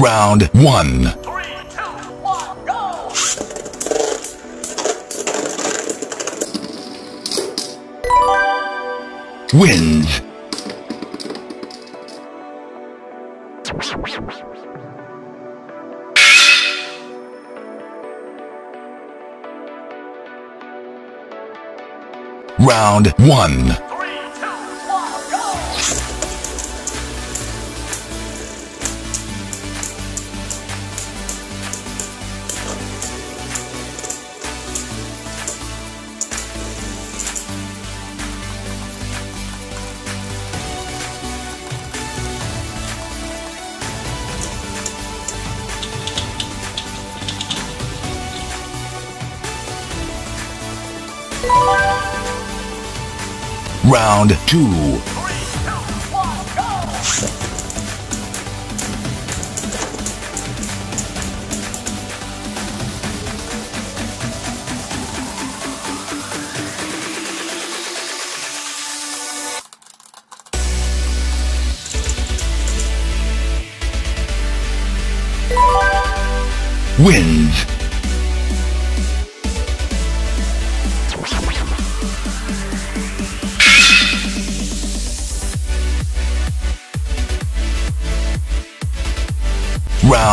Round one. Three, two, one. Round one. Round two. Wins.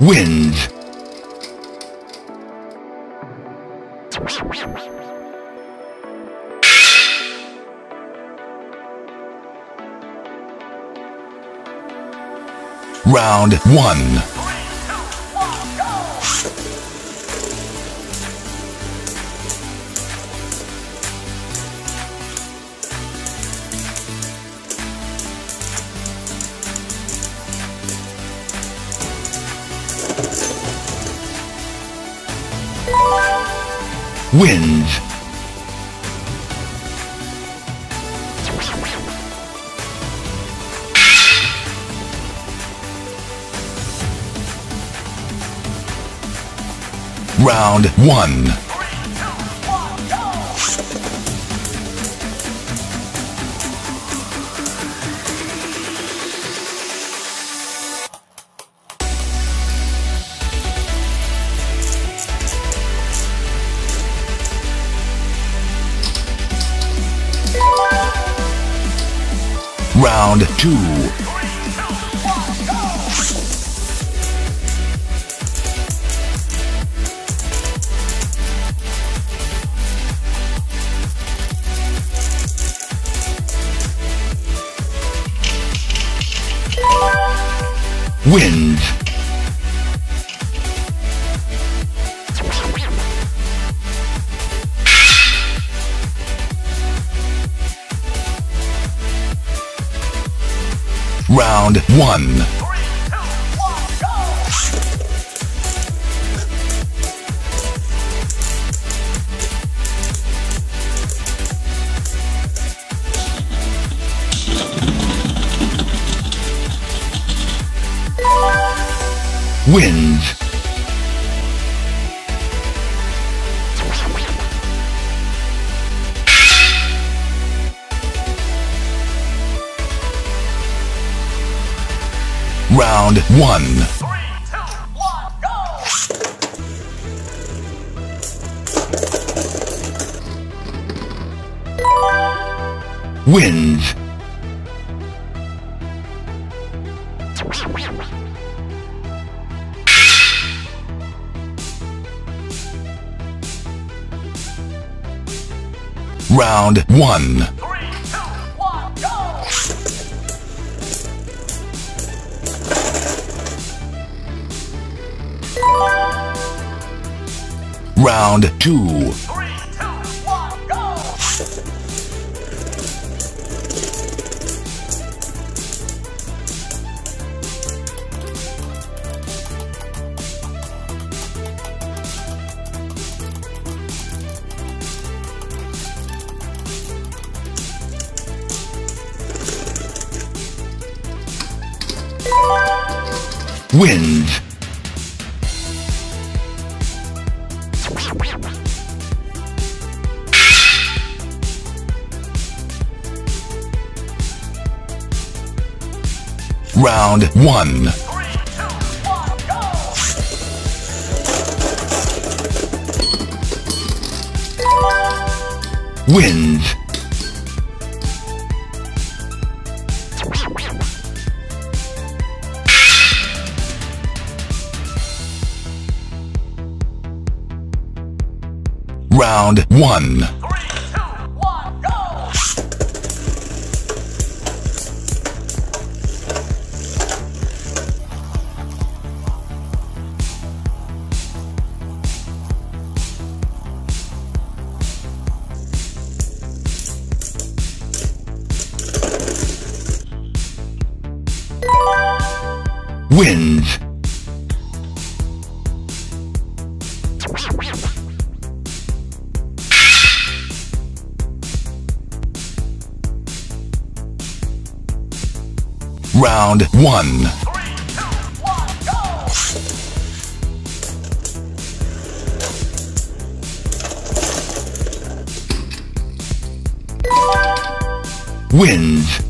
wins. Round 1 wins. Round 1 two. Wins. Round one. Three, one. Three, two, one! Wins. Round 1 Round 2. Three, two, one, go! Wins. Round 1. Three, two, one, go! Wins. Round 1. Wins. Round 1. Three, two, one, go! Wins.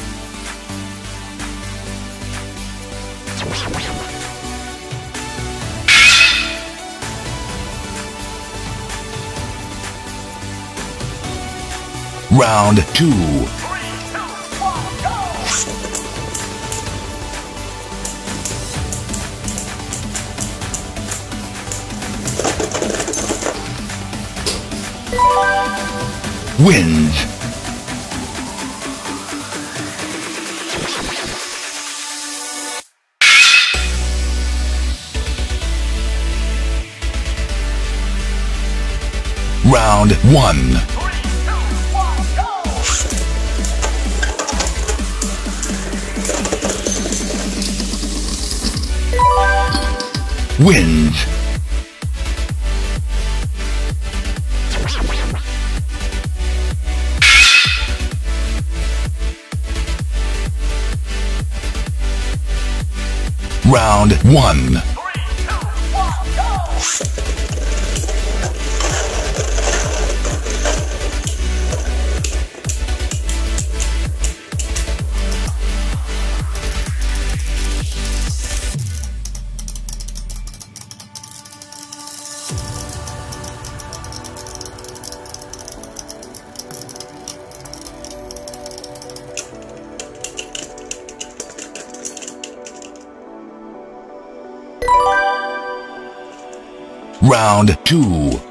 Round 2. Three, two! Wins. Round 1. Three, two, one, Wins. Round 1. Three, two, one, Round 2.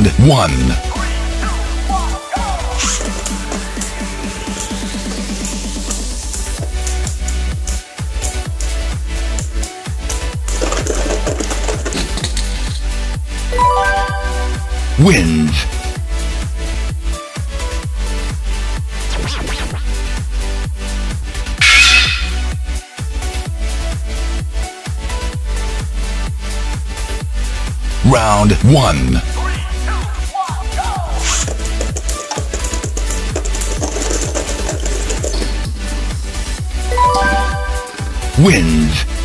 round one. Wins. Round 1 wins.